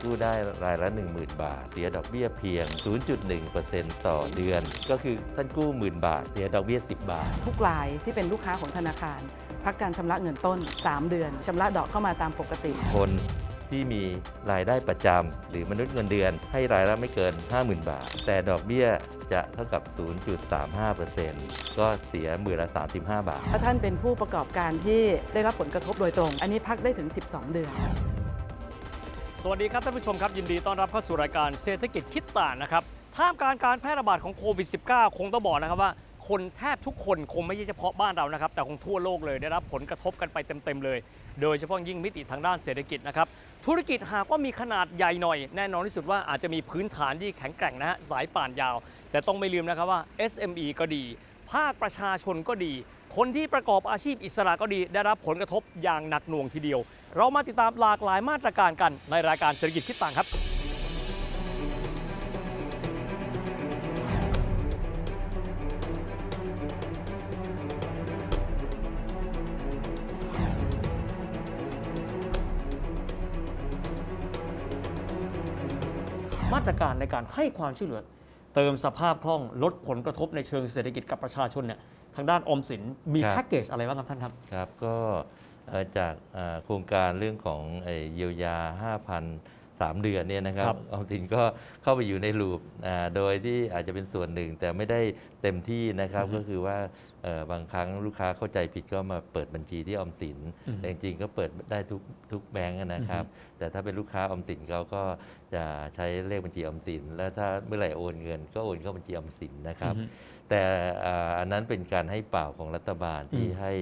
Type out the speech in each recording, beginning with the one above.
ชีพอิสระกู้ได้รายละ 10,000 บาท เสียดอกเบี้ยเพียง 0.1%ต่อเดือน ก็คือท่านกู้หมื่นบาท เสียดอกเบี้ย 10 บาท ทุกรายที่เป็นลูกค้าของธนาคาร พักการชำระเงินต้น 3 เดือนชำระดอกเข้ามาตามปกติ คนที่มีรายได้ประจำหรือมนุษย์เงินเดือน ให้รายละไม่เกิน 50,000 บาท แต่ดอกเบี้ยจะเท่ากับ 0.35%ก็เสียหมื่นละ 35 บาท ถ้าท่านเป็นผู้ประกอบการที่ได้รับผลกระทบโดยตรง อันนี้พักได้ถึง 12 เดือน สวัสดีครับท่านผู้ชมครับยินดีต้อนรับเข้าสู่รายการเศรษฐกิจคิดต่างนะครับท่ามกลางการแพร่ระบาดของโควิด -19 คงต้องบอกนะครับว่า คนแทบทุกคนคงไม่ใช่เฉพาะบ้านเรานะครับ แต่คงทั่วโลกเลยได้รับผลกระทบกันไปเต็มๆเลย โดยเฉพาะยิ่งมิติทางด้านเศรษฐกิจนะครับธุรกิจหากว่ามีขนาดใหญ่หน่อย แน่นอนที่สุดว่าอาจจะมีพื้นฐานที่แข็งแกร่งนะฮะสายป่านยาว แต่ต้องไม่ลืมนะครับว่า SME ก็ดี ภาคประชาชนก็ดี คนที่ประกอบอาชีพอิสระก็ดีได้รับผลกระทบอย่างหนักหน่วงทีเดียว เรามาติดตามหลากหลายมาตรการกันในรายการเศรษฐกิจคิดต่างครับมาตรการในการให้ความช่วยเหลือ เติมสภาพคล่องลดผลกระทบในเชิงเศรษฐกิจกับประชาชนเนี่ย ทางด้านออมสินมีครับ แพ็กเกจอะไรบ้างครับท่านครับ ครับก็เอ่อจากเอ่อโครงการเรื่องของไอ้เยียวยา 5,000 3 เดือนเนี่ยนะครับครับออมสินก็เข้าไปอยู่ในลูปอ่าโดยที่อาจจะเป็นส่วนหนึ่ง แต่ไม่ได้เต็มที่นะครับอือฮึก็คือว่าเอ่อบางครั้งลูกค้าเข้าใจผิดก็มาเปิดบัญชีที่ออมสินอือฮึแต่จริงๆก็เปิดได้ทุกทุกแบงก์นะครับ แต่ถ้าเป็นลูกค้าออมสินเขาก็จะใช้เลขบัญชีออมสิน และถ้าเมื่อไหร่โอนเงิน ก็โอนเข้าบัญชีออมสินนะครับ อือฮึ แต่อ่าอันนั้นเป็นการให้เปล่าของรัฐบาลที่อืมให้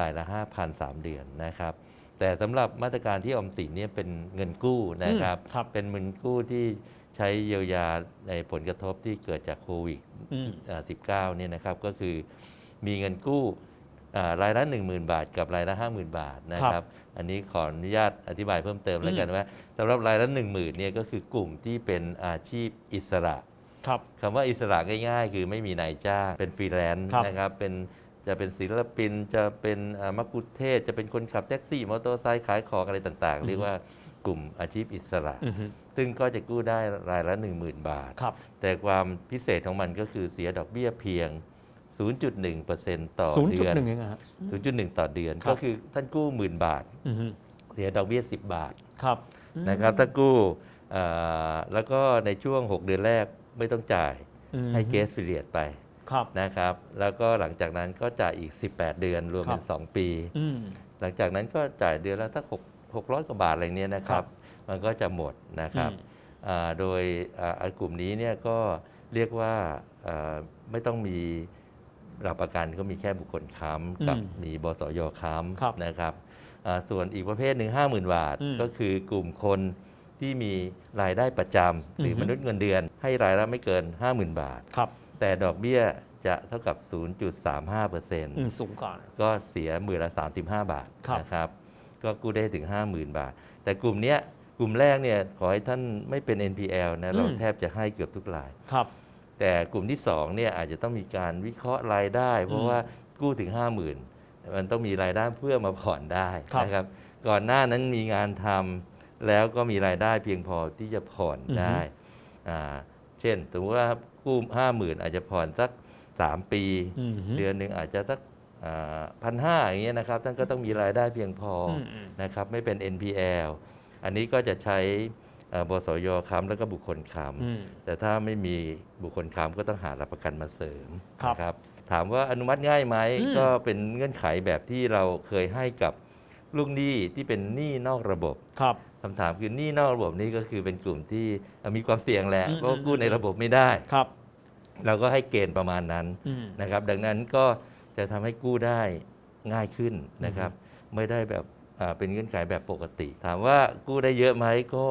รายละ5,000 3เดือนนะครับ แต่สำหรับมาตรการที่ออมสินเนี่ยเป็นเงินกู้นะครับอืมครับเป็นเงินกู้ที่ใช้เยียวยาในผลกระทบที่เกิดจากโควิดอืมอ่า19 เนี่ยนะครับก็คือมีเงินกู้อ่ารายละ 10,000 บาท กับรายละ 50,000 บาทนะครับ ครับอันนี้ขออนุญาตอธิบายเพิ่มเติมแล้วกันว่าสำหรับรายละ 10,000 เนี่ยก็คือกลุ่มที่เป็นอาชีพอิสระ ครับคำว่าอิสระง่ายๆ คือไม่มีนายจ้างเป็นฟรีแลนซ์ครับนะครับเป็นจะเป็นศิลปินจะเป็นอ่ามัคคุเทศก์จะเป็นคนขับแท็กซี่มอเตอร์ไซค์ขายของอะไรต่างๆ เรียกว่ากลุ่มอาชีพอิสระอือฮึซึ่งก็จะกู้ได้รายละ 10,000 บาทครับแต่ความพิเศษของมันก็คือเสียดอกเบี้ยเพียง 0.1%ต่อศูนย์เดืจุดอนหนึ่งเองอะฮะ0.1 ต่อเดือนครับก็คือท่านกู้หมื่นบาทอือฮึเสียดอกเบี้ย 10 บาทครับนะครับถ้ากู้อ่าแล้วก็ในช่วง 6 เดือนแรก ไม่ต้องจ่ายอืมให้เกส p เ r ียดไปครับนะครับ แล้วก็หลังจากนั้นก็จ่ายอีก 18 เดือนรวมเป็นครับ2ปีอืมหลังจากนั้นก็จ่ายเดือนละสัก6 600 กว่าบาทอะไรเนี้ยนะคครัรับบมันก็จะหมดนะครับอืมอ่าโดยอ่าอ่ากลุ่มนี้เนี่ยก็เรียกว่าอ่าไม่ต้องมีหลักประกันก็มีแค่บุคคลค้ำกับอืมมีบสยค้ครับำนะครับอ่าส่วนอีกประเภทหนึ่ง50,000 บาทอืมก็คือกลุ่มคนที่มีรายได้ประจำหรือออฮึมนุษย์เงินเดือน ให้รายละไม่เกิน 50,000 บาท ครับแต่ดอกเบี้ยจะเท่ากับ 0.35%อืมสูงก่อน ก็เสียหมื่นละ 35 บาทครับ นะครับ ก็กู้ได้ถึง 50,000 บาท แต่กลุ่มเนี้ยกลุ่มแรกเนี่ยขอให้ท่านไม่เป็น NPL นะเราแทบจะให้เกือบทุกราย ครับ แต่กลุ่มที่2เนี่ยอาจจะต้องมีการวิเคราะห์รายได้ เพอืราะมว่ากู้ถึง 50,000 มันต้องมีรายได้เพื่อมาผ่อนได้ครับ นะครับก่อนหน้านั้นมีงานทำแล้วก็มีรายได้เพียงพอที่จะผ่อนได้อ่าเช่นสมมติว่ากู้50,000อาจจะผ่อนสัก3ปีอืมฮึเดือนหนึ่งอาจจะสักพันห้าอย่างเงี้ยนะครับท่านก็ต้องมีรายได้เพียงพออมอืมนะครับไม่เป็น NPL อันนี้ก็จะใช้เอ่อบสยค้ำแล้วก็บุคคลค้อืมำแต่ถ้าไม่มีบุคคลค้ำก็ต้องหาหลักประกันมาเสริมครับนะครับถามว่าอนุมัติง่ายไหมอืมก็เป็นเงื่อนไขแบบที่เราเคยให้กับลูกหนี้ที่เป็นหนี้นอกระบบครับ คำถามคือหนี้นอกระบบนี้ก็คือเป็นกลุ่มที่มีความเสี่ยงแหละอืมเพราะกู้อืมในระบบไม่ได้ครับเราก็ให้เกณฑ์ประมาณนั้นอืมนะครับ ดังนั้นก็จะทำให้กู้ได้ง่ายขึ้นนะครับ ไม่ได้แบบอ่าเป็นเงื่อนไขแบบปกติ ถามว่ากู้ได้เยอะไหมก็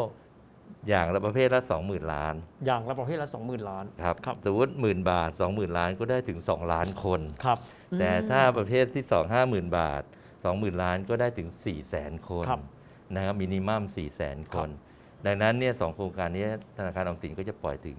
อย่างละประเภทละ 20,000 ล้าน อย่างละประเภทละสองหมื่นล้านครับครับสมมติหมื่นบาท 20,000 ล้านก็ได้ถึง 2 ล้านคนครับแต่อืมถ้าประเภทที่ 2 50,000 บาท 20,000 ล้านก็ได้ถึง 4 0 0แสนคนครับ นะครับมินิมัม 4 0 0แสนคครับนดังนั้นเนี่ยสองโครงการนี้ธนาคารออมสินก็จะปล่อยถึง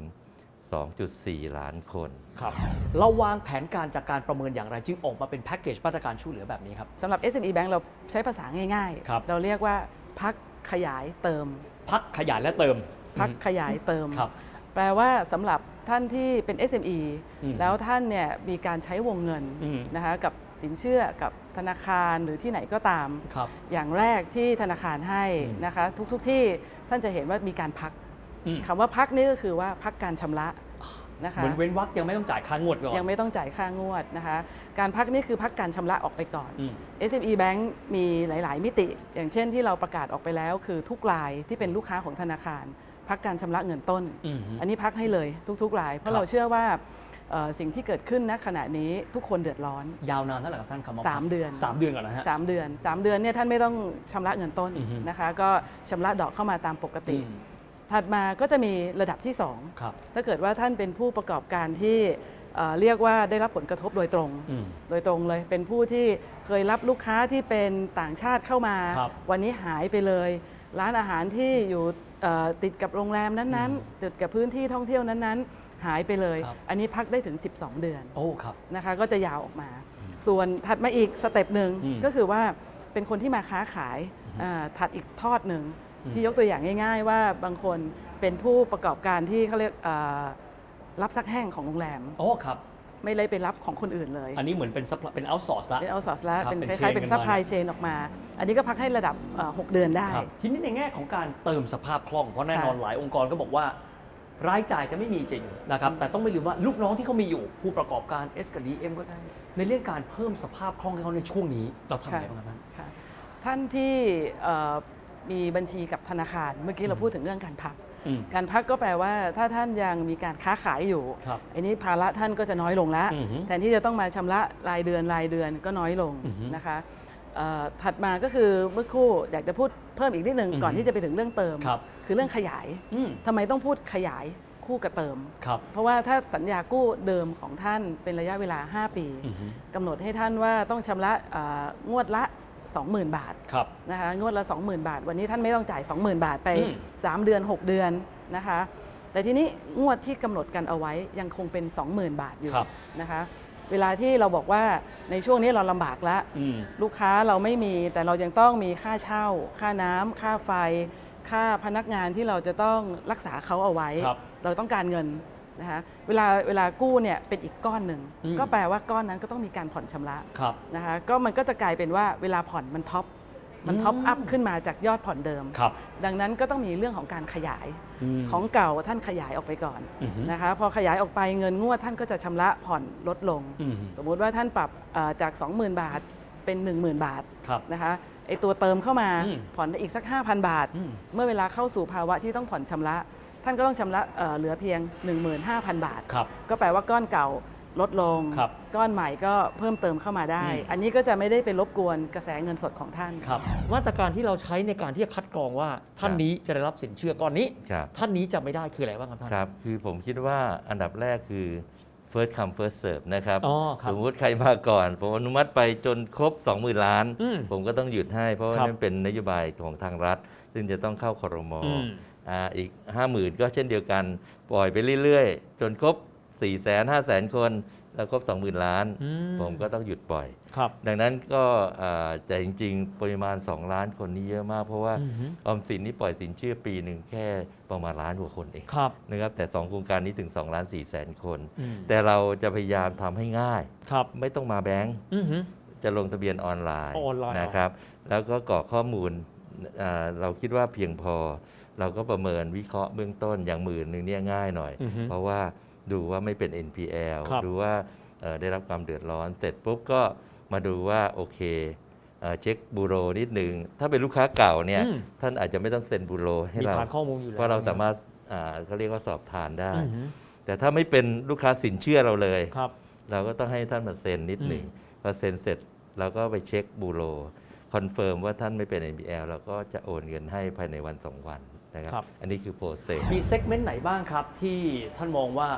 2.4 ล้านคนครับเราวางแผนการจากการประเมินอย่างไรจึงออกมาเป็นแพ็กเกจมาตรการช่วยเหลือแบบนี้ครับสำหรับ SME Bank เราใช้ภาษาง่ายครับเราเรียกว่าพักขยายเติม พักขยายและเติม พักขยายเติมครับแปลว่าสำหรับท่านที่เป็น SME อืมแล้วท่านเนี่ยมีการใช้วงเงินอืมนะคะกับ สินเชื่อกับธนาคารหรือที่ไหนก็ตามครับอย่างแรกที่ธนาคารให้อืมนะคะทุกๆทที่ท่านจะเห็นว่ามีการพักอืมคำว่าพักนี่ก็คือว่าพักการชำระนะคะเหมือนเว้นวักยังไม่ต้องจ่ายค่างวดก่อนยังไม่ต้องจ่ายค่างวดนะคะ การพักนี่คือพักการชำระออกไปก่อนอืม SME Bank มีหลาย ๆ มิติ อย่างเช่นที่เราประกาศออกไปแล้ว คือทุกรายที่เป็นลูกค้าของธนาคาร พักการชำระเงินต้นอืมอันนี้พักให้เลยทุก ๆ ราย เพครัราะบเราเชื่อว่าเอ่อ สิ่งที่เกิดขึ้นณขณะนี้ทุกคนเดือดร้อน ยาวนานเท่าไหร่ครับท่านคำว่าสามเดือนสามเดือนก่อนนะฮะ3เดือน3เดือนเนี่ยท่านไม่ต้องชำระเงินต้นอือฮึนะคะ ก็ชำระดอกเข้ามาตามปกติอืมถัดมาก็จะมีระดับที่2ครับถ้าเกิดว่าท่านเป็นผู้ประกอบการที่เอ่อเรียกว่าได้รับผลกระทบโดยตรงอืมโดยตรงเลย เป็นผู้ที่เคยรับลูกค้าที่เป็นต่างชาติเข้ามาครับวันนี้หายไปเลย ร้านอาหารที่อยู่เอ่อติดกับโรงแรมนั้นอืมๆติดกับพื้นที่ท่องเที่ยวนั้นๆ หายไปเลย ครับอันนี้พักได้ถึง 12 เดือน โอ้ครับ นะคะก็จะยาวออกมา ส่วนถัดมาอีก step หนึ่งอืมก็คือว่าเป็นคนที่มาค้าขายอืมอ่าถัดอีกทอดหนึ่งอืมที่ยกตัวอย่างง่าย ๆ ว่าบางคนเป็นผู้ประกอบการที่เขาเรียกอ่ารับซักแห้งของโรงแรม โอ้ครับ ไม่เลยไปรับของคนอื่นเลย อันนี้เหมือนเป็น supply เป็น outsource ละเป็น outsource แล้วครับเป็นเป็นคล้ายๆ chain เป็นกันซัพมาพลายเชออกมา อันนี้ก็พักให้ระดับเอ่อ6เดือนได้ ครับทีนี้ในแง่ของการเติมสภาพคล่อง เพราะแน่นอนค่ะหลายองค์กรก็บอกว่า รายจ่ายจะไม่มีจริงนะครับแต่ต้องไม่ลืมว่าลูกน้องที่เขามีอยู่ผู้ประกอบการ S กับ DM ก็ได้ ในเรื่องการเพิ่มสภาพคล่องให้เขาในช่วงนี้เราทำอะไรบ้างครับท่านค่ะท่านที่เอ่อมีบัญชีกับธนาคาร เมื่อกี้เราพูดถึงเรื่องการพักอืมการพักก็แปลว่าถ้าท่านยังมีการค้าขายอยู่ครับอันนี้ภาระท่านก็จะน้อยลงแล้วอือฮึแทนที่จะต้องมาชำระรายเดือนรายเดือนก็น้อยลงอือฮึนะคะเอ่อ ถัดมาก็คือเมื่อครู่อยากจะพูดเพิ่มอีกนิดนึงอือฮึก่อนที่จะไปถึงเรื่องเติมครับคือเรื่องขยายอืมทำไมต้องพูดขยายคู่กับเติมครับเพราะว่าถ้าสัญญากู้เดิมของท่านเป็นระยะเวลา 5 ปีอือฮึกำหนดให้ท่านว่าต้องชำระเอ่องวดละ 20,000 บาทครับนะคะงวดละ 20,000 บาท วันนี้ท่านไม่ต้องจ่าย 20,000 บาทไปอืม3เดือน 6 เดือนนะคะแต่ทีนี้งวดที่กำหนดกันเอาไว้ยังคงเป็น 20,000 บาทอยู่ครับนะคะ เวลาที่เราบอกว่าในช่วงนี้เราลำบากแล้วอืมลูกค้าเราไม่มีแต่เรายังต้องมีค่าเช่า ค่าน้ำค่าไฟ ค่าพนักงานที่เราจะต้องรักษาเขาเอาไว้ครับเราต้องการเงินนะคะเวลาเวลากู้เนี่ยเป็นอีกก้อนหนึ่งอืมก็แปลว่าก้อนนั้นก็ต้องมีการผ่อนชำระครับนะคะก็มันก็จะกลายเป็นว่าเวลาผ่อนมัน top มันอืม top up ขึ้นมาจากยอดผ่อนเดิมครับดังนั้นก็ต้องมีเรื่องของการขยายของเก่าท่านขยายออกไปก่อนอือฮึนะคะพอขยายออกไปเงินงวดท่านก็จะชำระผ่อนลดลงอืมสมมุติว่าท่านปรับเอ่อจาก 20,000 บาทเป็น 10,000 บาทครับนะคะไอตัวเติมเข้ามาอืมผ่อนได้อีกสัก 5,000 บาทอืมเมื่อเวลาเข้าสู่ภาวะที่ต้องผ่อนชำระ ท่านก็ต้องชำระเอ่อเหลือเพียง 15,000 บาทครับก็แปลว่าก้อนเก่า ลดลง ครับก้อนใหม่ก็เพิ่มเติมเข้ามาได้ อืม อันนี้ก็จะไม่ได้ไปรบกวนกระแสเงินสดของท่าน ครับมาตรการที่เราใช้ในการที่จะคัดกรองว่าท่านครับนี้จะได้รับสินเชื่อก้อนนี้ ครับ ท่านนี้จะไม่ได้คืออะไรบ้างครับท่าน ครับคือผมคิดว่าอันดับแรกคือ first come first serve นะครับ อ๋อครับสมมติใครมาก่อน ผมอนุมัติไปจนครบ 20,000 ล้าน อืมผมก็ต้องหยุดให้ เพราะว่าครับ นั่นเป็นนโยบายของทางรัฐ ซึ่งจะต้องเข้าครมอืมอ่าอีก 50,000 ก็เช่นเดียวกัน ปล่อยไปเรื่อย ๆ จนครบ 4 0 0 0 0 0 5 0 0 0 0คน แล้วครบ 20,000 ล้านอืผมก็ต้องหยุดปล่อยครับดังนั้นก็อ่าแต่จริง ๆ ปริมาณ 2 ล้านคนนี้เยอะมาก เพราะว่าอือฮึออมสินนี่ปล่อยสินเชื่อปีหนึ่งแค่ประมาณล้านกว่าคนเองครับนะครับแต่ 2 โครงการนี้ถึง2ล้าน4แสนคนอืมแต่เราจะพยายามทำให้ง่ายครับไม่ต้องมาแบงก์อือฮึจะลงทะเบียนออนไลน์ออนไลน์นะครับ แล้วก็กรอกข้อมูลอ่าเราคิดว่าเพียงพอ เราก็ประเมินวิเคราะห์เบื้องต้นอย่างหมื่นหนึ่งเนี่ยง่ายหน่อยอือฮึเพราะว่า ดูว่าไม่เป็น NPL ครับดูว่าเอ่อได้รับความเดือดร้อน เสร็จปุ๊บก็มาดูว่าโอเคเอ่อเช็คบูโรนิดหนึ่งถ้าเป็นลูกค้าเก่าเนี่ยอืมท่านอาจจะไม่ต้องเซ็น bureau ให้มีเราฐานข้อมูลอยู่แล้วเพราะเราสามารถอ่าเขาเรียกว่าสอบทานได้อือฮึแต่ถ้าไม่เป็นลูกค้าสินเชื่อเราเลยครับเราก็ต้องให้ท่านมาเซ็นนิดหนึ่งอืมพอเซ็นเสร็จเราก็ไปเช็ค bureau confirm ว่าท่านไม่เป็น NPL เราก็จะโอนเงินให้ภายในวันสองวันนะครับครับ อันนี้คือ processมี segment ไหนบ้างครับที่ท่านมองว่า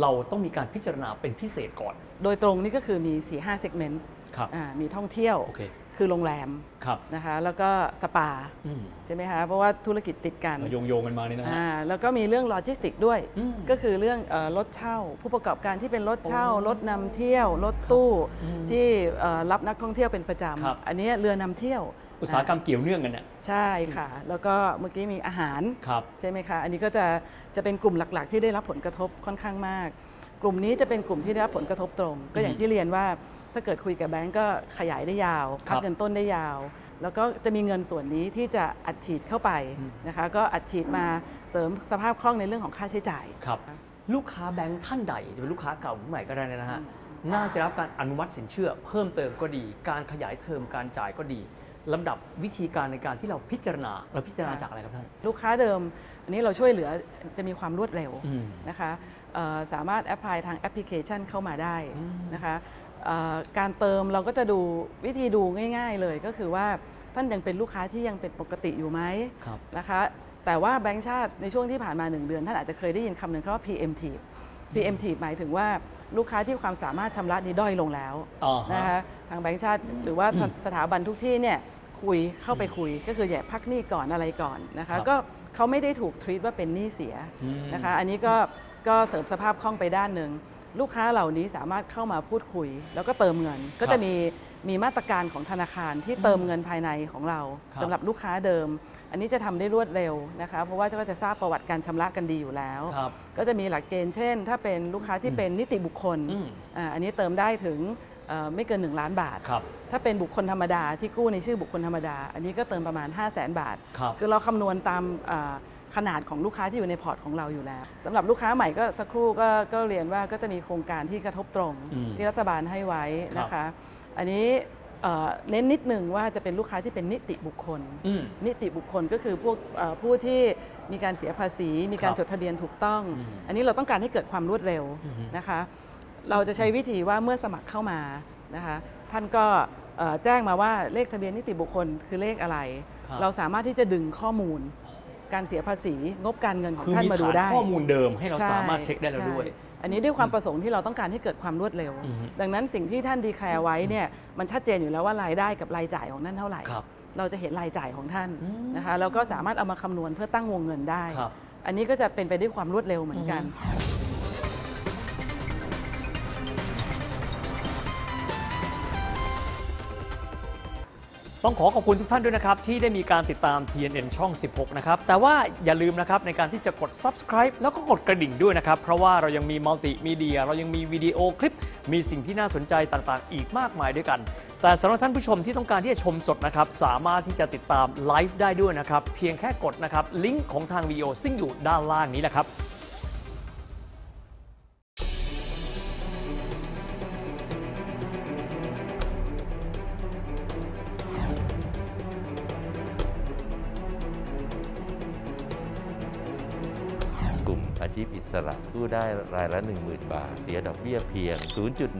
เราต้องมีการพิจารณาเป็นพิเศษก่อน โดยตรงนี่ก็คือมี 4 5 segment ครับอ่ามีท่องเที่ยวโอเคคือโรงแรมครับนะคะ แล้วก็สปาอืมใช่ไหมคะเพราะว่าธุรกิจติดกันโยงโยงๆกันมานี่นะฮะอ่าแล้วก็มีเรื่องโลจิสติกด้วยอืมก็คือเรื่องเออรถเช่า ผู้ประกอบการที่เป็นรถเช่าโอ้รถนำเที่ยว รถตู้อืมที่เอ่อรับนักท่องเที่ยวเป็นประจครับำอันนี้เรือนำเที่ยว อุตสาหกรรมเกี่ยวเนื่องกันเนี่ยใช่ค่ะ แล้วก็เมื่อกี้มีอาหารครับใช่ไหมคะ อันนี้ก็จะจะเป็นกลุ่มหลักๆ ที่ได้รับผลกระทบค่อนข้างมาก กลุ่มนี้จะเป็นกลุ่มที่ได้รับผลกระทบตรง ก็อย่างที่เรียนว่าถ้าเกิดคุยกับแบงก์ก็ขยายได้ยาวครัพับกเงินต้นได้ยาว แล้วก็จะมีเงินส่วนนี้ที่จะอัดฉีดเข้าไปอืมนะคะ ก็อัดฉีดมาเสริมสภาพคล่องในเรื่องของค่าใช้จ่ายครับลูกค้าแบงค์ท่านใดจะเป็นลูกค้าเก่าหรือใหม่ก็ได้นะฮะน่าจะรับการอนุมัติสินเชื่อ เพิ่มเติมก็ดี การขยายเทอมการจ่ายก็ดี ลำดับวิธีการในการที่เราพิจารณาเราพิจารณาจากอะไรครับท่านลูกค้าเดิม อันนี้เราช่วยเหลือจะมีความรวดเร็วอืมนะคะเอ่อสามารถ apply ทางแอปพลิเคชันเข้ามาได้อืมนะคะเอ่อการเติมเราก็จะดูวิธีดูง่าย ๆ เลยก็คือว่าท่านยังเป็นลูกค้าที่ยังเป็นปกติอยู่ไหมครับนะคะแต่ว่าแบงก์ชาติในช่วงที่ผ่านมา 1 เดือน ท่านอาจจะเคยได้ยินคำหนึ่งคำว่า PMT PMT หมายถึงว่าลูกค้าที่ความสามารถชำระหนี้ด้อยลงแล้วอ๋อฮะนะคะทางแบงก์ชาติหรือว่าสถาบันทุกที่เนี่ย คุยเข้าไปคุยก็คืออย่าพักหนี้ก่อนอะไรก่อนนะครัคะบก็เขาไม่ได้ถูกทรีตว่าเป็นหนี้เสียอืมนะคะอันนี้ก็ก็เสริมสภาพคล่องไปด้านหนึ่งลูกค้าเหล่านี้สามารถเข้ามาพูดคุย แล้วก็เติมเงิน ก็จะมีมีมาตรการของธนาคารที่เติมเงินภายในของเราครับสำหรับลูกค้าเดิม อันนี้จะทำได้รวดเร็วนะคะเพราะว่าก็จะทราบประวัติการชำระกันดีอยู่แล้วครับก็จะมีหลักเกณฑ์เช่น ถ้าเป็นลูกค้าที่เป็นนิติบุคคลอืมอ่าอันนี้เติมได้ถึงเอ่อ ไม่เกิน 1 ล้านบาทครับถ้าเป็นบุคคลธรรมดาที่กู้ในชื่อบุคคลธรรมดา อันนี้ก็เติมประมาณ 5 0 0แสนบาทครับคือเราคำนวณตามอ่าขนาดของลูกค้าที่อยู่ในพอร์ตของเราอยู่แล้วสำหรับลูกค้าใหม่ก็สักครู่ก็ก็เรียนว่าก็จะมีโครงการที่กระทบตรงอืมที่รัฐบาลให้ไว้นะครัคะบอันนี้เอ่อเน้นนิดหนึ่งว่าจะเป็นลูกค้าที่เป็นนิติบุคคลอืมนิติบุคคลก็คือพวกเอ่อผู้ที่มีการเสียภาษี มีการครับจดทะเบียนถูกต้องอืมอันนี้เราต้องการให้เกิดความรวดเร็วอือฮึนะคะ เราจะใช้วิธีว่าเมื่อสมัครเข้ามานะคะท่านก็เอ่อแจ้งมาว่าเลขทะเบียนนิติบุคคลคือเลขอะไรครับเราสามารถที่จะดึงข้อมูล การเสียภาษีงบการเงินของคือท่านมีมาดูฐานได้ข้อมูลเดิมให้เราใช่สามารถเช็คได้แล้วด้วยใช่อันนี้ด้วยความประสงค์ที่เราต้องการให้เกิดความรวดเร็วอือฮึดังนั้นสิ่งที่ท่านดีแคลร์ไว้เนี่ยมันชัดเจนอยู่แล้วว่ารายได้กับรายจ่ายของท่านเท่าไหร่ครับเราจะเห็นรายจ่ายของท่านอืมนะคะแล้วก็สามารถเอามาคำนวณเพื่อตั้งวงเงินได้ครับอันนี้ก็จะเป็นไปด้วยความรวดเร็วเหมือนกัน ต้องขอขอบคุณทุกท่านด้วยนะครับ ที่ได้มีการติดตาม TNN ช่อง 16 นะครับ แต่ว่าอย่าลืมนะครับ ในการที่จะกด subscribe แล้วก็กดกระดิ่งด้วยนะครับ เพราะว่าเรายังมีมัลติมีเดีย เรายังมีวิดีโอคลิป มีสิ่งที่น่าสนใจต่างๆ อีกมากมายด้วยกัน แต่สำหรับท่านผู้ชมที่ต้องการที่จะชมสดนะครับ สามารถที่จะติดตามไลฟ์ได้ด้วยนะครับ เพียงแค่กดนะครับลิงก์ของทางวิดีโอซึ่งอยู่ด้านล่างนี้แหละครับ กลุ่มอาชีพอิสระกู้ได้รายละ 10,000 บาท เสียดอกเบี้ยเพียง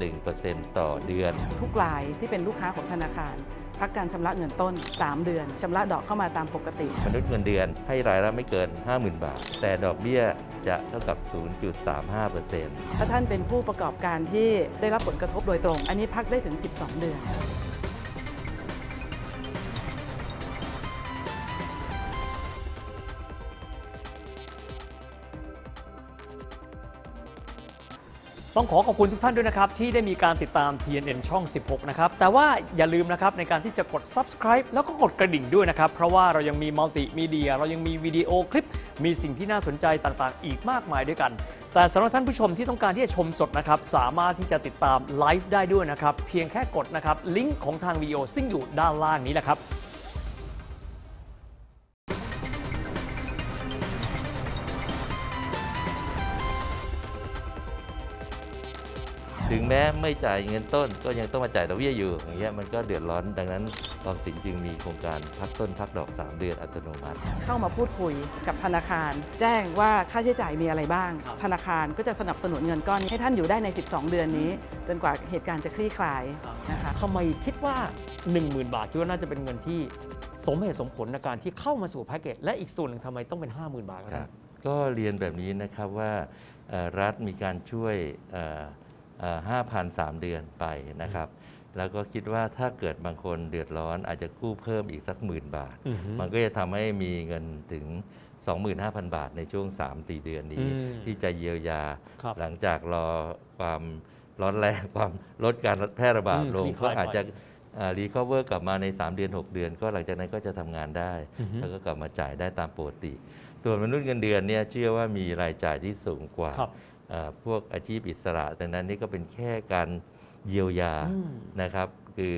0.1%ต่อเดือน ทุกรายที่เป็นลูกค้าของธนาคาร พักการชำระเงินต้น 3 เดือนชำระดอกเข้ามาตามปกติ มนุษย์เงินเดือนให้รายละไม่เกิน 50,000 บาท แต่ดอกเบี้ยจะเท่ากับ 0.35%ถ้าท่านเป็นผู้ประกอบการที่ได้รับผลกระทบโดยตรง อันนี้พักได้ถึง 12 เดือน ต้องขอขอบคุณทุกท่านด้วยนะครับ ที่ได้มีการติดตาม TNN ช่อง 16 นะครับ แต่ว่าอย่าลืมนะครับ ในการที่จะกด subscribe แล้วก็กดกระดิ่งด้วยนะครับ เพราะว่าเรายังมีมัลติมีเดีย เรายังมีวิดีโอคลิป มีสิ่งที่น่าสนใจต่างๆ อีกมากมายด้วยกัน แต่สำหรับท่านผู้ชมที่ต้องการที่จะชมสดนะครับ สามารถที่จะติดตามไลฟ์ได้ด้วยนะครับ เพียงแค่กดนะครับลิงก์ของทางวิดีโอซึ่งอยู่ด้านล่างนี้แหละครับ ถึงแม้ไม่จ่ายเงินต้น ก็ยังต้องมาจ่ายดอกเบี้ยอยู่อย่างเงี้ยมันก็เดือดร้อนดังนั้นออมสินจึงมีโครงการพักต้นพักดอก 3 เดือนอัตโนมัติ เข้ามาพูดคุยกับธนาคาร แจ้งว่าค่าใช้จ่ายมีอะไรบ้างครับธนาคารก็จะสนับสนุนเงินก้อนนี้ให้ท่านอยู่ได้ใน 12 เดือนนี้ จนกว่าเหตุการณ์จะคลี่คลายนะคะทำไมคิดว่า 10,000 บาทคิดว่าน่าจะเป็นเงินที่สมเหตุสมผลในการที่เข้ามาสู่แพ็กเกจและอีกส่วนหนึ่งทำไมต้องเป็น 50,000 บาทครับครัท่าบนก็เรียนแบบนี้นะครับว่าเอ่อรัฐมีการช่วยเอ่อเอ่อ 5,000 3 เดือนไปนะครับ แล้วก็คิดว่าถ้าเกิดบางคนเดือดร้อนอาจจะกู้เพิ่มอีกสักหมื่นบาทอือฮึมันก็จะทำให้มีเงินถึง 25,000 บาทในช่วง 3-4 เดือนนี้อืมที่จะเยียวยาครับหลังจากรอความร้อนแรงความลดการแพร่ระบาดอืมลงคลี่คก็ลายอาจจะรีคอเวอร์กลับมาใน 3 เดือน 6 เดือน ก็หลังจากนั้นก็จะทำงานได้อือฮึแล้วก็กลับมาจ่ายได้ตามปกติ ส่วนมนุษย์เงินเดือนเนี่ยเชื่อว่ามีรายจ่ายที่สูงกว่าครับเอ่อ พวกอาชีพอิสระดังนั้นนี่ก็เป็นแค่การเยียวยาอืมนะครับ คือ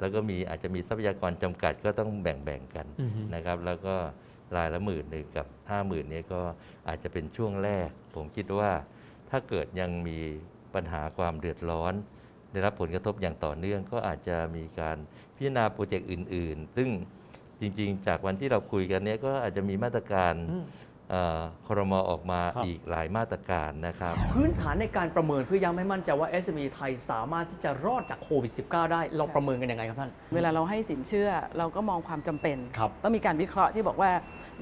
แล้วก็มีอาจจะมีทรัพยากรจำกัดก็ต้องแบ่งๆกันอือฮึนะครับ แล้วก็รายละหมื่นหนึ่งกับห้าหมื่นนี้ก็อาจจะเป็นช่วงแรก ผมคิดว่าถ้าเกิดยังมีปัญหาความเดือดร้อน ได้รับผลกระทบอย่างต่อเนื่อง ก็อาจจะมีการพิจารณาโปรเจกต์อื่น ๆ ซึ่งจริง ๆ จากวันที่เราคุยกันเนี้ยก็อาจจะมีมาตรการอืมเอ่อ ครมออกมาครับอีกหลายมาตรการนะครับ พื้นฐานในการประเมินเพื่อยังไม่มั่นใจว่า SME ไทยสามารถที่จะรอดจากโควิด -19 ได้เราประเมินกันยังไงครับท่าน เวลาเราให้สินเชื่อเราก็มองความจำเป็นครับต้องมีการวิเคราะห์ที่บอกว่า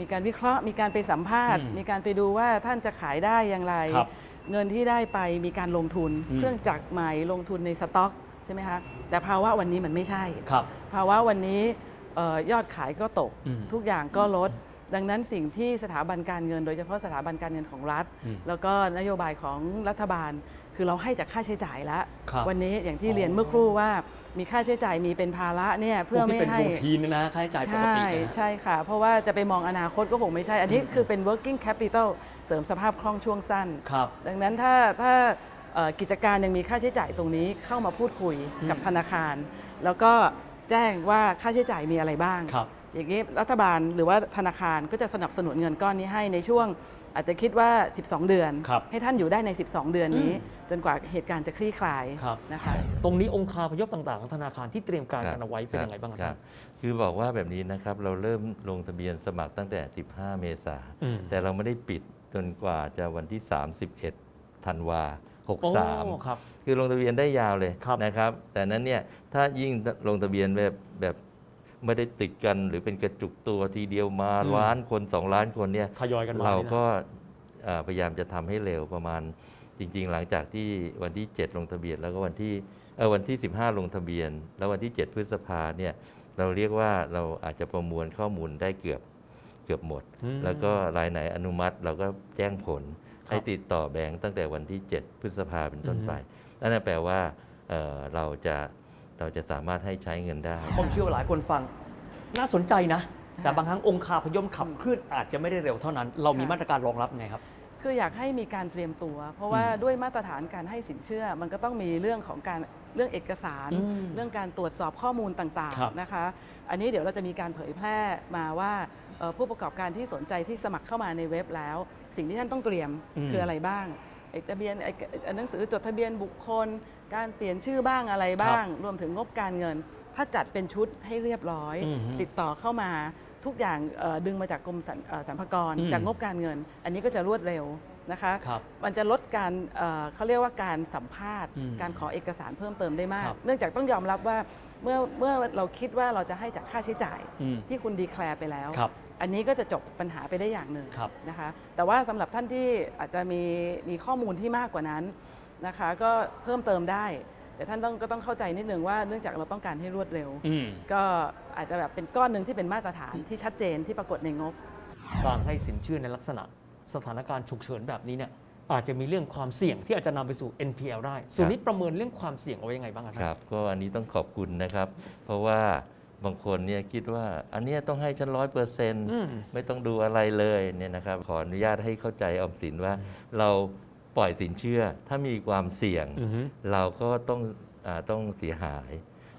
มีการวิเคราะห์ มีการไปสัมภาษณ์อืมมีการไปดูว่าท่านจะขายได้อย่างไรครับเงินที่ได้ไปมีการลงทุนอืมเครื่องจักรใหม่ลงทุนในสต็อกใช่ไหมคะแต่ภาวะวันนี้มันไม่ใช่ครับภาวะวันนี้เอ่อยอดขายก็ตกอืมทุกอย่างก็ลด ดังนั้นสิ่งที่สถาบันการเงิน โดยเฉพาะสถาบันการเงินของรัฐอืมแล้วก็นโยบายของรัฐบาล คือเราให้จากค่าใช้จ่ายแล้วครับวันนี้อย่างที่อ๋อเรียนเมื่อครู่ว่ามีค่าใช้จ่ายมีเป็นภาระเนี่ยเพื่อพวกไม่ที่เป็นให้รูทีนนะค่าใช้จ่ายปกใช่ตินะใช่ค่ะ เพราะว่าจะไปมองอนาคตก็คงไม่ใช่ อันนี้คือเป็น working capital เสริมสภาพคล่องช่วงสั้นครับดังนั้นถ้าถ้าเอ่อกิจการยังมีค่าใช้จ่ายตรงนี้เข้ามาพูดคุยกับอืมธนาคาร แล้วก็แจ้งว่าค่าใช้จ่ายมีอะไรบ้างครับ อย่างนี้รัฐบาลหรือว่าธนาคารก็จะสนับสนุนเงินก้อนนี้ให้ในช่วงอาจจะคิดว่า 12 เดือนครับให้ท่านอยู่ได้ใน 12 เดือนนี้อืมจนกว่าเหตุการณ์จะคลี่คลายครับนะคะตรงนี้องค์คาพยพต่างๆของธนาคารที่เตรียมการครับกันเอาไว้เป็นยังไงบ้างครับคท่ารันคือบอกว่าแบบนี้นะครับเราเริ่มลงทะเบียนสมัครตั้งแต่ 15 เมษาอืมแต่เราไม่ได้ปิดจนกว่าจะวันที่ 31 ธันวาโอ้63 ครับ คือลงทะเบียนได้ยาวเลยครับนะครับ แต่นั้นเนี่ยถ้ายิ่งลงทะเบียนแบบแบบ ไม่ได้ติดกันหรือเป็นกระจุกตัวทีเดียวมาอืมล้านคนสองล้านคนเนี่ยทยอยกันมาเรานี่นะก็เอ่อพยายามจะทำให้เร็วประมาณจริง ๆ หลังจากที่วันที่ 7 ลงทะเบียน แล้วก็วันที่เออวันที่ 15 ลงทะเบียน แล้ววันที่ 7 พฤษภาเนี่ยเราเรียกว่าเราอาจจะประมวลข้อมูลได้เกือบเกือบหมดอืมแล้วก็รายไหนอนุมัติเราก็แจ้งผลครับให้ติดต่อแบงค์ตั้งแต่วันที่ 7 พฤษภาเป็นต้นอือฮึไปนั่นแปลว่าเอ่อเราจะ เราจะสามารถให้ใช้เงินได้ ผมเชื่อว่าหลายคนฟังน่าสนใจนะ แต่ค่ะบางครั้งองค์คาพยพขับเคลื่อนอาจจะไม่ได้เร็วเท่านั้น เรามีค่ะมาตรการรองรับไงครับ คืออยากให้มีการเตรียมตัว เพราะว่าอืมด้วยมาตรฐานการให้สินเชื่อ มันก็ต้องมีเรื่องของการเรื่องเอกสารอืมเรื่องการตรวจสอบข้อมูลต่างครับๆนะคะ อันนี้เดี๋ยวเราจะมีการเผยแพร่มาว่าเอ่อผู้ประกอบการที่สนใจที่สมัครเข้ามาในเว็บแล้ว สิ่งที่ท่านต้องเตรียมอืมคืออะไรบ้างเอกทะเบียนไอ้ไอ้หนังสือจดทะเบียนบุคคล การเปลี่ยนชื่อบ้างอะไรบ้าง รวมถึงงบการเงิน ถ้าจัดเป็นชุดให้เรียบร้อยอือฮึติดต่อเข้ามาทุกอย่างเอ่อดึงมาจากกรมสรรเอ่อสรรพากรอืมจากงบการเงิน อันนี้ก็จะรวดเร็วนะคะครับมันจะลดการเอ่อเขาเรียกว่าการสัมภาษณ์อืมการขอเอกสารเพิ่มเติมได้มากครับเนื่องจากต้องยอมรับว่าเมื่อเมื่อเราคิดว่าเราจะให้จากค่าใช้จ่ายอืมที่คุณดีแคลร์ไปแล้วครับอันนี้ก็จะจบปัญหาไปได้อย่างหนึ่งครับนะคะ แต่ว่าสำหรับท่านที่อาจจะมีมีข้อมูลที่มากกว่านั้น นะคะก็เพิ่มเติมได้ แต่ท่านต้องก็ต้องเข้าใจนิดนึงว่าเนื่องจากเราต้องการให้รวดเร็ว อืม ก็อาจจะแบบเป็นก้อนหนึ่งที่เป็นมาตรฐานที่ชัดเจนที่ปรากฏในงบ การให้สินเชื่อในลักษณะ สถานการณ์ฉุกเฉินแบบนี้เนี่ยอาจจะมีเรื่องความเสี่ยงที่อาจจะนำไปสู่ NPL ได้ ส่วนนี้ประเมินเรื่องความเสี่ยงเอาไว้ยังไงบ้างครับ ครับก็อันนี้ต้องขอบคุณนะครับ เพราะว่าบางคนเนี่ยคิดว่าอันเนี้ยต้องให้ฉันร้อยเปอร์เซ็นต์อืมไม่ต้องดูอะไรเลยเนี่ยนะครับ ขออนุญาตให้เข้าใจออมสินว่า เรา ปล่อยสินเชื่อ ถ้ามีความเสี่ยงอือฮึเราก็ต้องอาต้องเสียหาย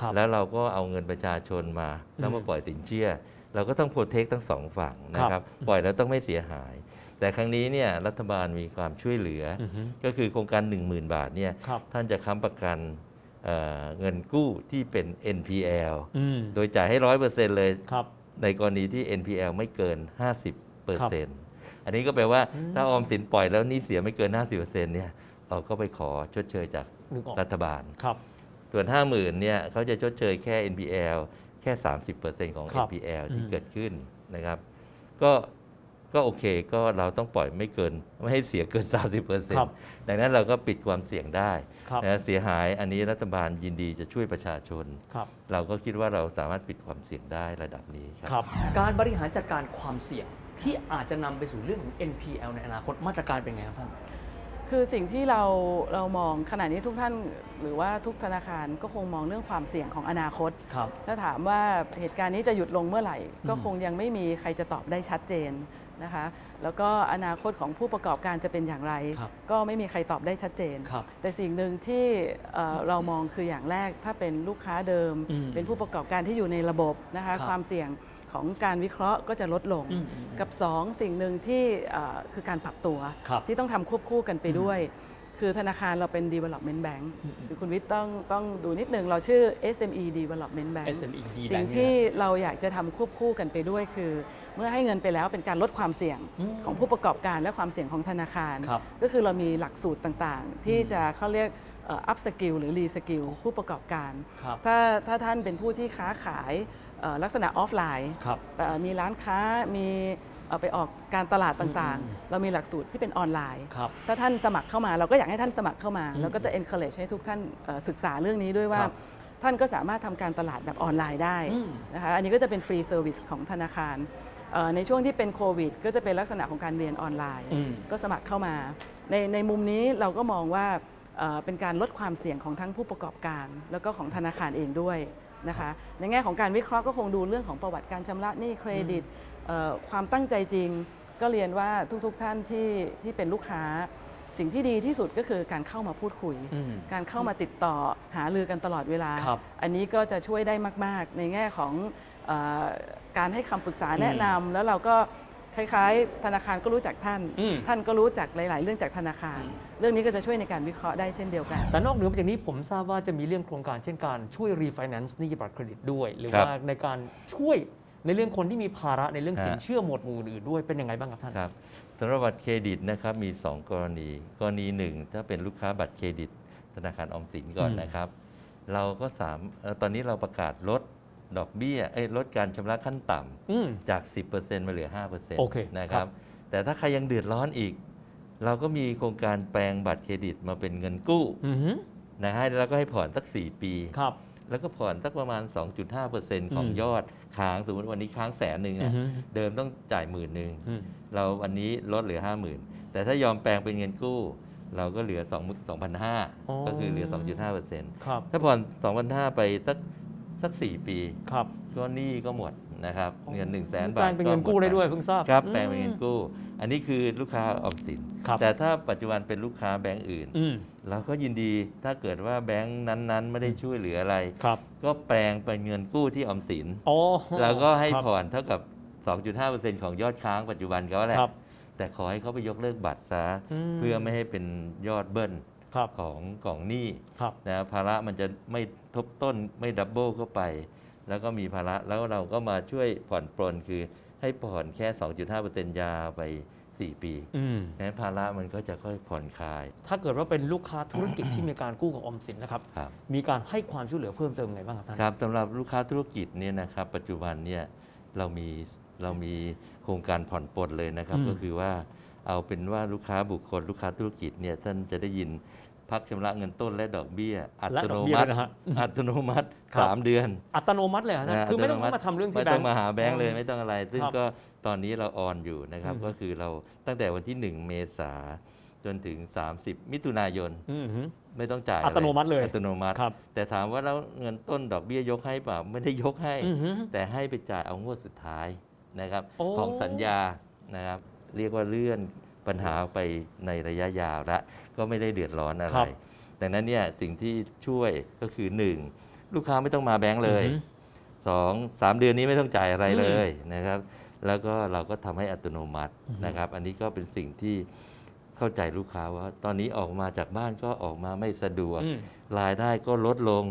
ครับแล้วเราก็เอาเงินประชาชนมา แล้วมาปล่อยสินเชื่อ เราก็ต้องโปรเทคทั้งสองฝั่งนะคครัรับบปล่อยแล้วต้องไม่เสียหาย แต่ครั้งนี้เนี่ยรัฐบาลมีความช่วยเหลือออือฮึก็คือโครงการ 10,000 บาทเนี่ยครับท่านจะค้ำประกันเอ่อเงินกู้ที่เป็น NPL อืมโดยจ่ายให้ร้อยเปอร์เซ็นต์เลยครับในกรณีที่ NPL ไม่เกิน 50เปอร์เซ็นต์ อันนี้ก็แปลว่าอืมถ้าออมสินปล่อยแล้วหนี่เสียไม่เกิน 50เปอร์เซ็นต์เนี่ยเราก็ไปขอชดเชยจากนึกออกรัฐบาลครับส่วน 50,000เนี่ยเขาจะชดเชยแค่ NPL แค่ 30%ของครับ NPL ที่อืมเกิดขึ้นนะครับ ก็ก็โอเคก็เราต้องปล่อยไม่เกิน ไม่ให้เสียเกิน 30%ดังนั้นเราก็ปิดความเสี่ยงได้ครับนะเสียหายอันนี้รัฐบาลยินดีจะช่วยประชาชนครับเราก็คิดว่าเราสามารถปิดความเสี่ยงได้ระดับนี้ครับครับการบริหารจัดการความเสี่ยง ที่อาจจะนำไปสู่เรื่องของ NPL ในอนาคตมาตรการเป็นไงครับท่านคือสิ่งที่เราเรามองขณะนี้ทุกท่านหรือว่าทุกธนาคารก็คงมองเรื่องความเสี่ยงของอนาคตครับถ้าถามว่าเหตุการณ์นี้จะหยุดลงเมื่อไหร่ ก็อืมคงยังไม่มีใครจะตอบได้ชัดเจนนะคะ แล้วก็อนาคตของผู้ประกอบการจะเป็นอย่างไรครับก็ไม่มีใครตอบได้ชัดเจนครับแต่สิ่งหนึ่งที่เอ่อเรามองคืออย่างแรกถ้าเป็นลูกค้าเดิมอืมเป็นผู้ประกอบการที่อยู่ในระบบนะคะครับความเสี่ยง ของการวิเคราะห์ก็จะลดลงอืมอืมกับ 2 สิ่งหนึ่งที่เอ่อคือการปรับตัวครับที่ต้องทำควบคู่กันไปด้วย คือธนาคารเราเป็น development bank อืมอืมคือคุณวิทย์ต้องต้องดูนิดนึงเราชื่อ SME development bank SME D สิ่ง Bank ที่เนี่ยเราอยากจะทำควบคู่กันไปด้วยคือ เมื่อให้เงินไปแล้วเป็นการลดความเสี่ยงอืมของผู้ประกอบการและความเสี่ยงของธนาคารครับก็คือเรามีหลักสูตรต่างๆ ที่อืมจะเขาเรียก upskill หรือ reskill ผู้ประกอบการครับถ้าถ้าท่านเป็นผู้ที่ค้าขายเอ่อ ลักษณะออฟไลน์ครับเอ่อมีร้านค้ามีเอ่อไปออกการตลาดต่างอืมๆเรามีหลักสูตรที่เป็นออนไลน์ครับถ้าท่านสมัครเข้ามาเราก็อยากให้ท่านสมัครเข้ามาอืมแล้วก็จะ encourage ให้ทุกท่านเอ่อศึกษาเรื่องนี้ด้วยว่าครับท่านก็สามารถทำการตลาดแบบออนไลน์ได้อืมนะคะอันนี้ก็จะเป็น free service ของธนาคารเอ่อในช่วงที่เป็นโควิด ก็จะเป็นลักษณะของการเรียนออนไลน์อืมก็สมัครเข้ามา ในในมุมนี้เราก็มองว่าเอ่อเป็นการลดความเสี่ยงของทั้งผู้ประกอบการ แล้วก็ของธนาคารเองด้วย นะคะ ในแง่ของการวิเคราะห์ก็คงดูเรื่องของประวัติการชำระหนี้เครดิตเอ่อความตั้งใจจริง ก็เรียนว่าทุกๆทท่านที่ที่เป็นลูกค้า สิ่งที่ดีที่สุดก็คือการเข้ามาพูดคุยอืมการเข้ามาติดต่อหารือกันตลอดเวลาครับอันนี้ก็จะช่วยได้มาก ๆ ในแง่ของเออการให้คำปรึกษาแนะนำแล้วเราก็ คล้ายๆ ธนาคารก็รู้จักท่าน อืม ท่านก็รู้จักหลาย ๆ เรื่องจากธนาคารอืมเรื่องนี้ก็จะช่วยในการวิเคราะห์ได้เช่นเดียวกัน แต่นอกเหนือไปจากนี้ผมทราบว่าจะมีเรื่องโครงการเช่นการช่วยรีไฟแนนซ์หนี้บัตรเครดิตด้วย หรือครับว่าในการช่วยในเรื่องคนที่มีภาระในเรื่องฮะ สินเชื่อหมวดหมู่อื่นด้วยเป็นยังไงบ้างครับท่าน ครับสำหรับบัตรเครดิตนะครับมี 2 กรณี กรณีหนึ่งถ้าเป็นลูกค้าบัตรเครดิต ธนาคารออมสินก่อนอืม นะครับ เราก็สามเอ่อตอนนี้เราประกาศลด ดอกเบี้ยเอ้ยลดการชำระขั้นต่ำอืมจาก 10%มาเหลือ 5%โอเคนะครับ ครับแต่ถ้าใครยังเดือดร้อนอีก เราก็มีโครงการแปลงบัตรเครดิตมาเป็นเงินกู้อือฮึนะฮะแล้วก็ให้ผ่อนสัก 4 ปีครับแล้วก็ผ่อนสักประมาณ 2.5%ของอืมยอดค้างสมมติวันนี้ค้างแสนหนึ่งอือะอฮึเดิมต้องจ่ายหมื่นหนึ่งอืมเราวันนี้ลดเหลือ 50,000 แต่ถ้ายอมแปลงเป็นเงินกู้ เราก็เหลือ 2 2,500 ก็คือเหลือ 2.5%ครับถ้าผ่อน 2,500 ไปสัก สัก 4 ปีครับก็หนี้ก็หมดนะครับเงิน1 0 0 0 0แสนแปบาลทงเป็นเงินกู้ได้ด้วยเพิ่งทราบครับอืมแปลงเป็นเงินกู้ อันนี้คือลูกค้าออมสินครับแต่ถ้าปัจจุบันเป็นลูกค้าแบงก์อื่นอืมเราก็ยินดีถ้าเกิดว่าแบงก์นั้นๆ ไม่ได้ช่วยเหลืออะไรครับก็แปลงเป็นเงินกู้ที่ออมสินอ๋อแล้วก็ให้ครับผ่อนเท่ากับ 2.5%ของยอดค้างปัจจุบันเขาแหละครับแต่ขอให้เขาไปยกเลิกบัตรซะอืมเพื่อไม่ให้เป็นยอดเบิ้ลครับของของหนี้ครับนะภาระมันจะไม่ ทบต้นไม่ดับเบิลเข้าไป แล้วก็มีภาระแล้วเราก็มาช่วยผ่อนปลนคือให้ผ่อนแค่ 2.5%ยาวไป 4 ปีอืมนั้นภาระมันก็จะค่อยผ่อนคลาย ถ้าเกิดว่าเป็นลูกค้าธุรกิจที่มีการกู้ของออมสินนะครับครับมีการให้ความช่วยเหลือเพิ่มเติมไงบ้างครับท่านครับสำหรับลูกค้าธุรกิจเนี่ยนะครับ ปัจจุบันเนี่ยเรามีเรามีโครงการผ่อนปลนเลยนะครับอืมก็คือว่าเอาเป็นว่าลูกค้าบุคคล ลูกค้าธุรกิจเนี่ยท่านจะได้ยิน พักชำระเงินต้นและดอกเบี้ย อัตโนมัติและดอกเบี้ยด้วยนะฮะอัตโนมัติครับสามเดือน อัตโนมัติเลยเหรอท่านนะคือไม่ต้องตโนเข้ามาทำเรื่องที่ไม่แบต้องงค์มาหาแบงค์เลยไม่ต้องอะไร ซึ่งครับก็ตอนนี้เราออนอยู่นะครับอืมก็คือเราตั้งแต่วันที่ 1 เมษาจนถึง 30 มิถุนายนอืมฮึไม่ต้องจ่ายอัตโนมัติเลยอัตโนมัติครับแต่ถามว่าแล้วเงินต้นดอกเบี้ยยกให้เปล่าไม่ได้ยกให้อือฮึแต่ให้ไปจ่ายเอางวดสุดท้ายนะครับโอ้ของสัญญานะครับ เรียกว่าเลื่อน ปัญหาไปในระยะยาวและก็ไม่ได้เดือดร้อนอะไร ดังนั้นเนี่ยสิ่งที่ช่วยก็คือ 1 ลูกค้าไม่ต้องมาแบงก์เลยอือฮึสองสามเดือนนี้ไม่ต้องจ่ายอะไรอืมเลยนะครับ แล้วก็เราก็ทำให้อัตโนมัติอือฮึนะครับ อันนี้ก็เป็นสิ่งที่เข้าใจลูกค้าว่า ตอนนี้ออกมาจากบ้านก็ออกมาไม่สะดวกอืมรายได้ก็ลดลง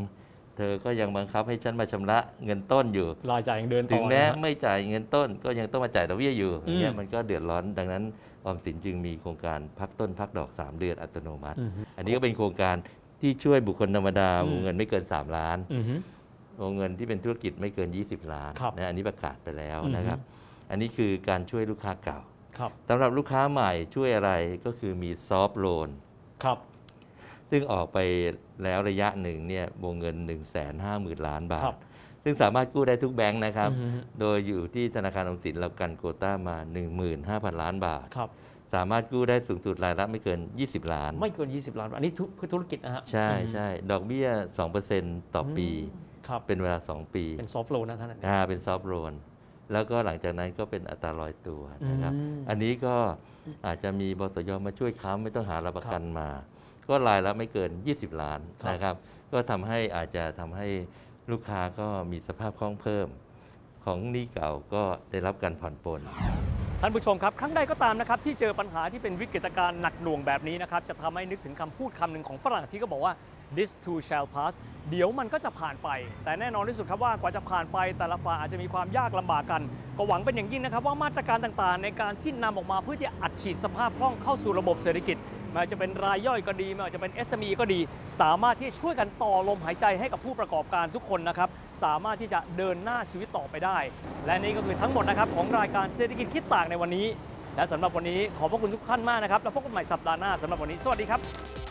เธอก็ยังบังคับให้ฉันมาชำระเงินต้นอยู่รายจ่ายยังเดินต่อถึงแม้นะฮะไม่จ่ายเงินต้น ก็ยังต้องมาจ่ายดอกเบี้ยอยู่อย่างเงี้อืยมมันก็เดือดร้อนดังนั้นออมสินจึงมีโครงการพักต้นพักดอก 3 เดือนอัตโนมัติอืมฮึอันนี้ก็เป็นโครงการที่ช่วยบุคคลธรรมดาอืมวงเงินไม่เกิน 3 ล้านอืมฮึวงเงินที่เป็นธุรกิจไม่เกิน 20 ล้านครับนะอันนี้ประกาศไปแล้วอือฮึนะครับ อันนี้คือการช่วยลูกค้าเก่าครับสำหรับลูกค้าใหม่ช่วยอะไรก็คือมีซอฟท์โลนครับ ซึ่งออกไปแล้วระยะหนึ่งเนี่ยวงเงิน 1 5 0 0 0 0 ล้านบาครัทบซึ่งสามารถกู้ได้ทุกแบงค์นะครับอืมฮึโดยอยู่ที่ธนาคารออมสินเรากันโควต้ามา 15,000 ล้านบาทครับสามารถกู้ได้สูงสุดรายละไม่เกิน 20 ล้าน ไม่เกิน 20 ล้านบาทอันนี้ทุกคือธุรกิจนะฮะ ใช่อืมใช่ดอกเบี้ย 2%ต่อปีครับเป็นเวลา 2 ปี เป็นซอฟต์โลนะท่านอ่าเป็นซอฟต์โลนแล้วก็หลังจากนั้นก็เป็นอัตราลอยตัวนะครับอืมอันนี้ก็อาจจะมีบสยมาช่วยค้ำไม่ต้องหารับประกันมา ก็รายละไม่เกิน 20 ล้านครับนะครับ ก็ทำให้อาจจะทำให้ลูกค้าก็มีสภาพคล่องเพิ่ม ของหนี้เก่าก็ได้รับการผ่อนปลนท่านผู้ชมครับ ครั้งใดก็ตามนะครับที่เจอปัญหาที่เป็นวิกฤตการณ์หนักหน่วงแบบนี้นะครับจะทำให้นึกถึงคำพูดคำหนึ่งของฝรั่งที่ก็บอกว่า this too shall pass เดี๋ยวมันก็จะผ่านไป แต่แน่นอนที่สุดครับว่ากว่าจะผ่านไปแต่ละฝ่ายอาจจะมีความยากลำบากกัน ก็หวังเป็นอย่างยิ่งนะครับว่ามาตรการต่างๆ ในการที่นำออกมาเพื่อที่จะอัดฉีดสภาพคล่องเข้าสู่ระบบเศรษฐกิจไม่ว่าจะเป็นรายย่อยก็ดีไม่ว่าจะเป็น SME ก็ดี สามารถที่จะช่วยกันต่อลมหายใจให้กับผู้ประกอบการทุกคนนะครับ สามารถที่จะเดินหน้าชีวิตต่อไปได้ และนี่ก็คือทั้งหมดนะครับของรายการเศรษฐกิจคิดต่างในวันนี้ และสำหรับวันนี้ขอบพระคุณทุกท่านมากนะครับ แล้วพบกันใหม่สัปดาห์หน้าสำหรับวันนี้ สวัสดีครับ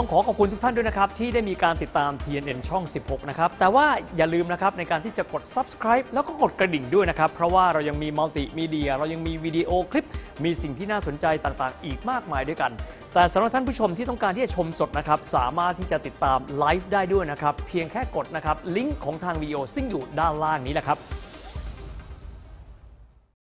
ต้องขอขอบคุณทุกท่านด้วยนะครับ ที่ได้มีการติดตาม TNN ช่อง 16 นะครับ แต่ว่าอย่าลืมนะครับ ในการที่จะกด subscribe แล้วก็กดกระดิ่งด้วยนะครับ เพราะว่าเรายังมีมัลติมีเดีย เรายังมีวิดีโอคลิป มีสิ่งที่น่าสนใจต่างๆ อีกมากมายด้วยกัน แต่สำหรับท่านผู้ชมที่ต้องการที่จะชมสดนะครับ สามารถที่จะติดตามไลฟ์ได้ด้วยนะครับ เพียงแค่กดนะครับลิงก์ของทางวิดีโอซึ่งอยู่ด้านล่างนี้นะครับ